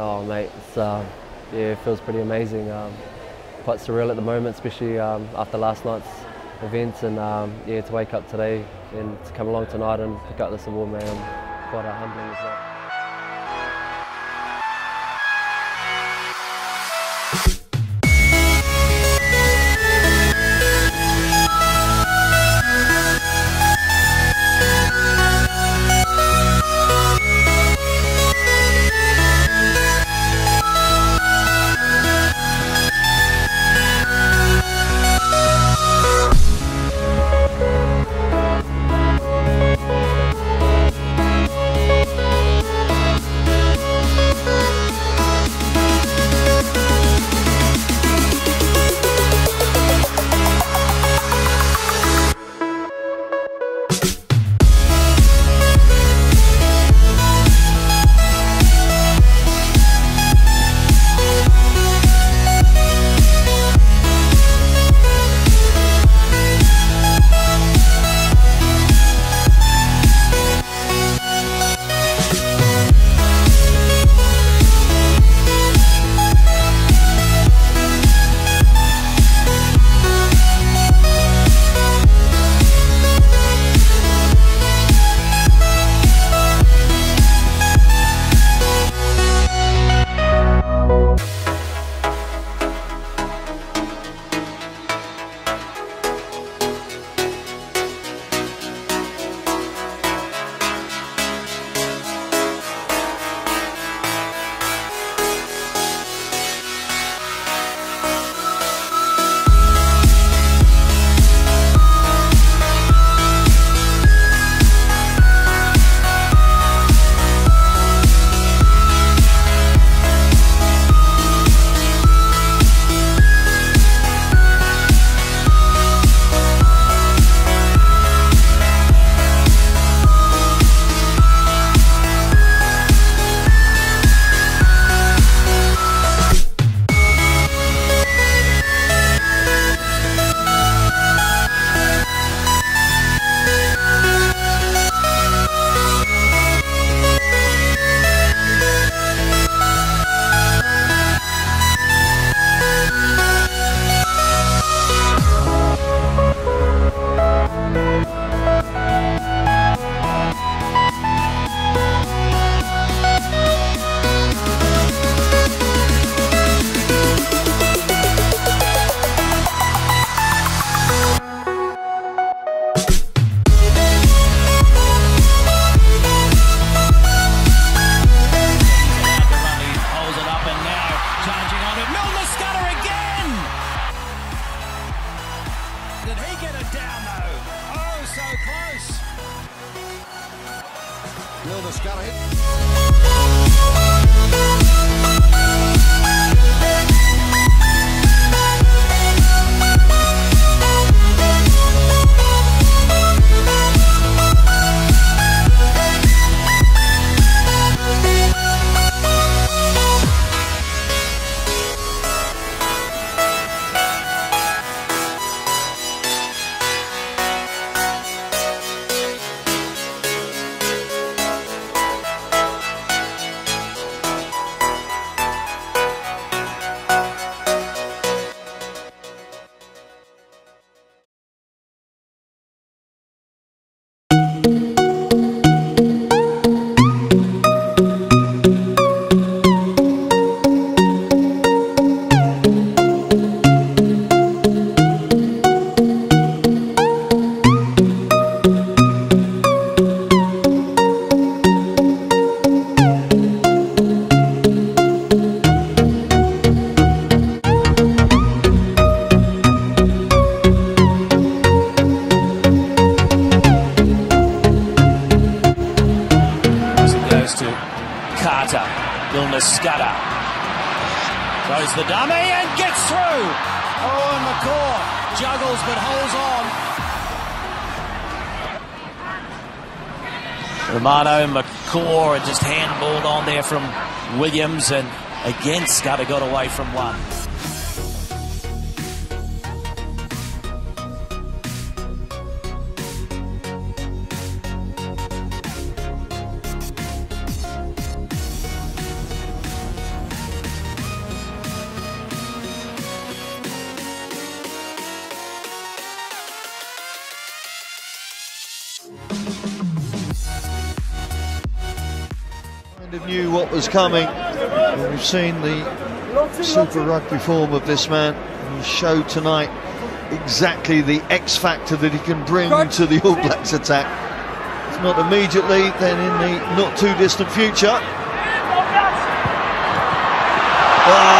Oh, mate, it's, uh, yeah, it feels pretty amazing. Um, quite surreal at the moment, especially um, after last night's events, and um, yeah, to wake up today and to come along tonight and pick up this award, man, um, quite uh, humbling as well. Milner Skudder hit. Milner Skudder. Throws the dummy and gets through. Oh, and McCaw juggles but holds on. Romano McCaw just handballed on there from Williams and again Skudder got away from one. Knew what was coming. And we've seen the Super Rugby form of this man. He showed tonight exactly the X factor that he can bring to the All Blacks attack. If not immediately, then in the not too distant future. Oh,